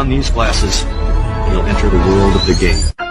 on these glasses, you'll enter the world of the game.